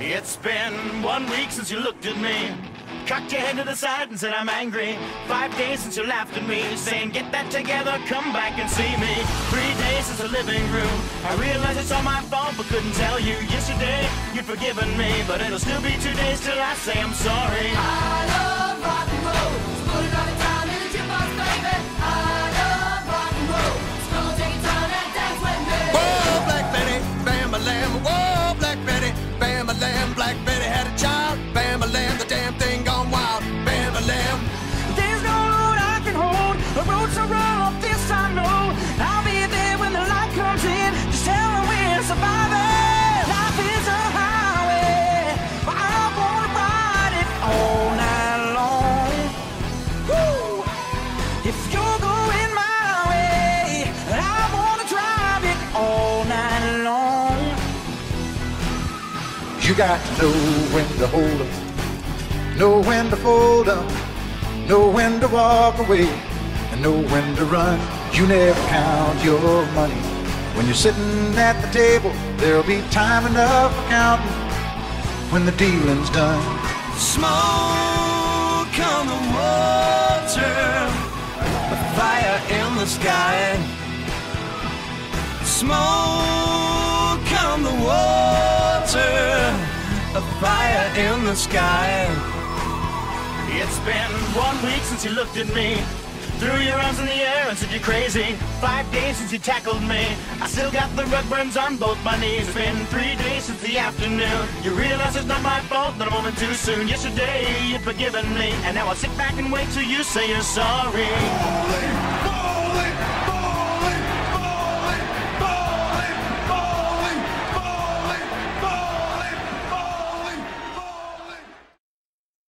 It's been one week since you looked at me. Cocked your head to the side and said I'm angry. Five days since you laughed at me, saying get that together, come back and see me. Three days since the living room. I realize it's all my fault, but couldn't tell you. Yesterday you'd forgiven me, but it'll still be two days till I say I'm sorry. Damn thing gone wild, bam a lamb. There's no road I can hold. The road's so rough, this I know. I'll be there when the light comes in. Just tell me we're surviving. Life is a highway. but I wanna ride it all night long. Woo! If you're going my way, I wanna drive it all night long. You got to know when to hold up, know when to fold up, know when to walk away, and know when to run. You never count your money. When you're sitting at the table, there'll be time enough for counting when the dealing's done. Smoke on the water, a fire in the sky. Smoke on the water, a fire in the sky. It's been one week since you looked at me. Threw your arms in the air and said you're crazy. Five days since you tackled me. I still got the rug burns on both my knees. It's been three days since the afternoon. You realize it's not my fault, not a moment too soon. Yesterday you'd forgiven me, and now I'll sit back and wait till you say you're sorry.